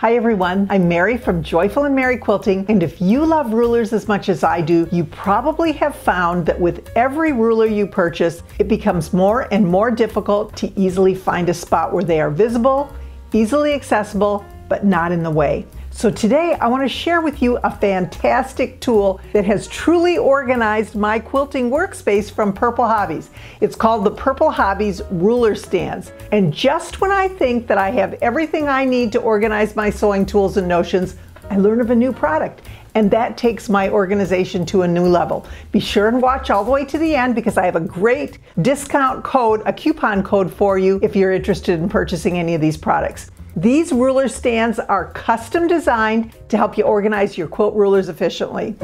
Hi everyone, I'm Mary from Joyful and Merry Quilting, and if you love rulers as much as I do, you probably have found that with every ruler you purchase, it becomes more and more difficult to easily find a spot where they are visible, easily accessible, but not in the way. So today I want to share with you a fantastic tool that has truly organized my quilting workspace from Purple Hobbies. It's called the Purple Hobbies Ruler Stands. And just when I think that I have everything I need to organize my sewing tools and notions, I learn of a new product and that takes my organization to a new level. Be sure and watch all the way to the end because I have a great discount code, a coupon code for you if you're interested in purchasing any of these products. These ruler stands are custom designed to help you organize your quilt rulers efficiently.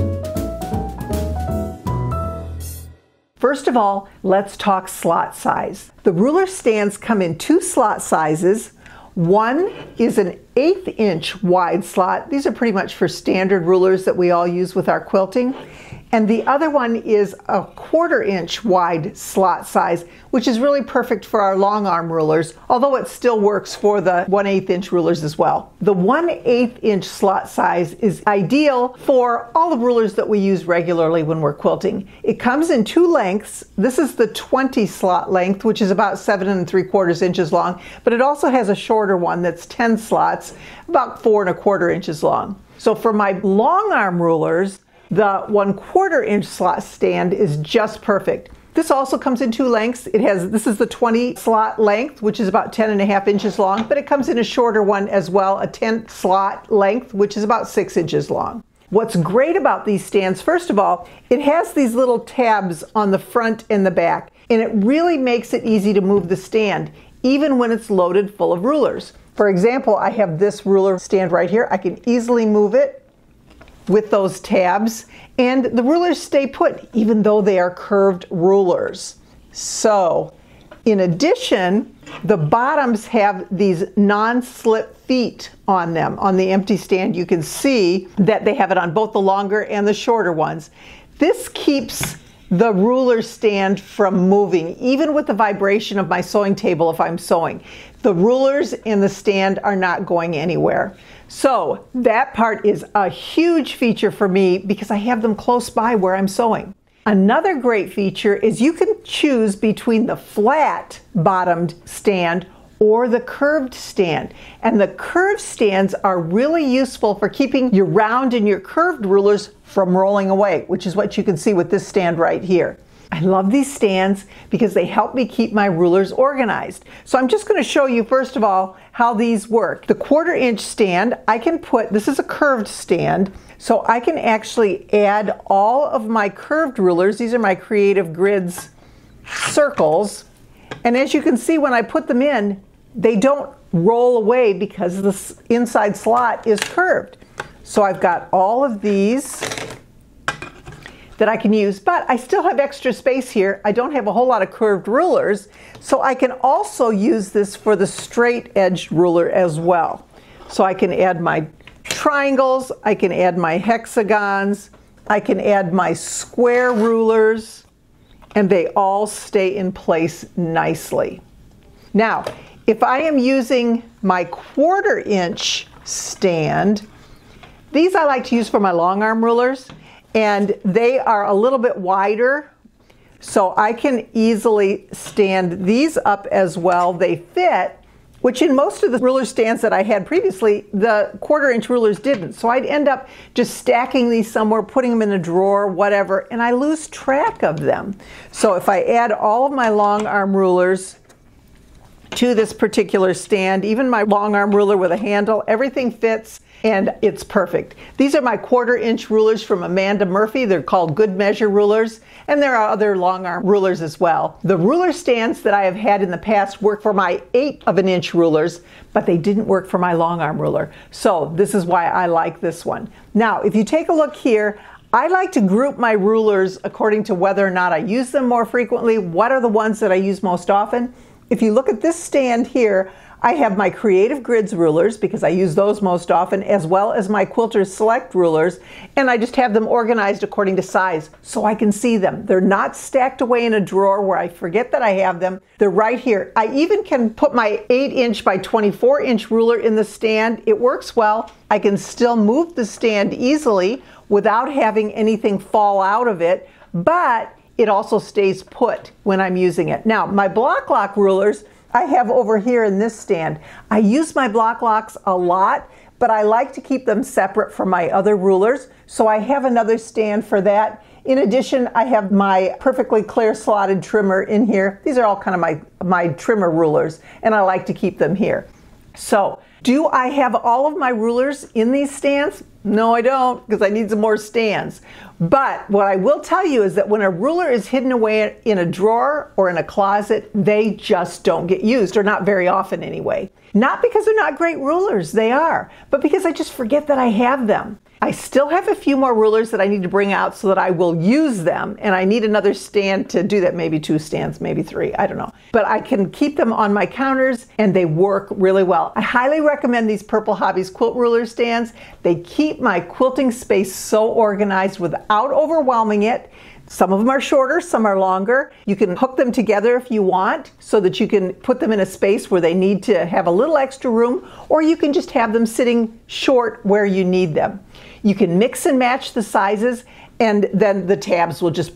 First of all, let's talk slot size. The ruler stands come in two slot sizes. One is an eighth inch wide slot. These are pretty much for standard rulers that we all use with our quilting. And the other one is a quarter inch wide slot size, which is really perfect for our long arm rulers, although it still works for the 1 8 inch rulers as well. The 1 8 inch slot size is ideal for all the rulers that we use regularly when we're quilting. It comes in two lengths. This is the 20 slot length, which is about seven and three quarters inches long, but it also has a shorter one that's 10 slots, about four and a quarter inches long. So for my long arm rulers, the one quarter inch slot stand is just perfect. This also comes in two lengths. It has, this is the 20 slot length, which is about 10 and a half inches long, but it comes in a shorter one as well, a 10 slot length, which is about six inches long. What's great about these stands, first of all, it has these little tabs on the front and the back, and it really makes it easy to move the stand, even when it's loaded full of rulers. For example, I have this ruler stand right here. I can easily move it with those tabs and the rulers stay put even though they are curved rulers. So in addition, the bottoms have these non-slip feet on them. On the empty stand, you can see that they have it on both the longer and the shorter ones. This keeps the ruler stand from moving, even with the vibration of my sewing table if I'm sewing. The rulers in the stand are not going anywhere. So that part is a huge feature for me because I have them close by where I'm sewing. Another great feature is you can choose between the flat bottomed stand or the curved stand. And the curved stands are really useful for keeping your round and your curved rulers from rolling away, which is what you can see with this stand right here. I love these stands because they help me keep my rulers organized. So I'm just going to show you first of all how these work. The quarter inch stand, I can put, this is a curved stand, so I can actually add all of my curved rulers, these are my Creative Grids circles, and as you can see when I put them in, they don't roll away because the inside slot is curved. So I've got all of these that I can use, but I still have extra space here. I don't have a whole lot of curved rulers, so I can also use this for the straight edged ruler as well. So I can add my triangles, I can add my hexagons, I can add my square rulers, and they all stay in place nicely. Now, if I am using my quarter inch stand, these I like to use for my long arm rulers and they are a little bit wider so I can easily stand these up as well. They fit, which in most of the ruler stands that I had previously, the quarter inch rulers didn't. So I'd end up just stacking these somewhere, putting them in a drawer, whatever, and I lose track of them. So if I add all of my long arm rulers to this particular stand, even my long arm ruler with a handle, everything fits and it's perfect. These are my quarter inch rulers from Amanda Murphy. They're called Good Measure rulers, and there are other long arm rulers as well. The ruler stands that I have had in the past work for my eighth of an inch rulers, but they didn't work for my long arm ruler. So this is why I like this one. Now, if you take a look here, I like to group my rulers according to whether or not I use them more frequently. What are the ones that I use most often? If you look at this stand here, I have my Creative Grids rulers because I use those most often, as well as my Quilters Select rulers, and I just have them organized according to size so I can see them. They're not stacked away in a drawer where I forget that I have them. They're right here. I even can put my 8 inch by 24 inch ruler in the stand. It works well. I can still move the stand easily without having anything fall out of it, but it also stays put when I'm using it. Now, my Bloc Loc rulers, I have over here in this stand. I use my Bloc Locs a lot, but I like to keep them separate from my other rulers. So I have another stand for that. In addition, I have my perfectly clear slotted trimmer in here. These are all kind of my, my trimmer rulers, and I like to keep them here. So, do I have all of my rulers in these stands? No, I don't, because I need some more stands. But what I will tell you is that when a ruler is hidden away in a drawer or in a closet, they just don't get used, or not very often anyway. Not because they're not great rulers, they are, but because I just forget that I have them. I still have a few more rulers that I need to bring out so that I will use them, and I need another stand to do that, maybe two stands, maybe three, I don't know. But I can keep them on my counters and they work really well. I highly recommend these Purple Hobbies quilt ruler stands. They keep my quilting space so organized without overwhelming it. Some of them are shorter, some are longer. You can hook them together if you want so that you can put them in a space where they need to have a little extra room, or you can just have them sitting short where you need them. You can mix and match the sizes and then the tabs will just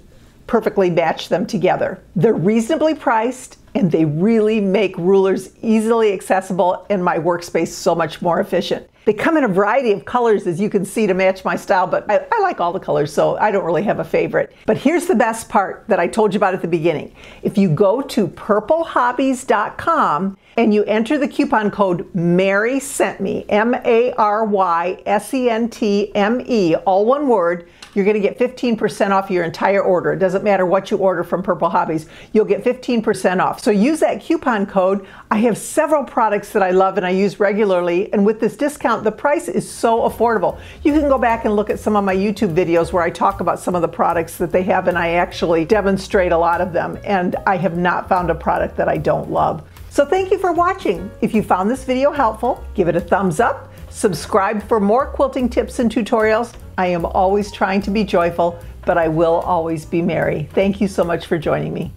perfectly match them together. They're reasonably priced and they really make rulers easily accessible and my workspace so much more efficient. They come in a variety of colors as you can see to match my style, but I, I, like all the colors, so I don't really have a favorite. But here's the best part that I told you about at the beginning. If you go to purplehobbies.com and you enter the coupon code Mary Sent Me, M A R Y S E N T M E, all one word, you're going to get 15% off your entire order. It doesn't matter what you order from Purple Hobbies, you'll get 15% off. So use that coupon code. I have several products that I love and I use regularly, and with this discount, the price is so affordable. You can go back and look at some of my YouTube videos where I talk about some of the products that they have, and I actually demonstrate a lot of them, and I have not found a product that I don't love. So thank you for watching. If you found this video helpful, give it a thumbs up, subscribe for more quilting tips and tutorials. I am always trying to be joyful, but I will always be merry. Thank you so much for joining me.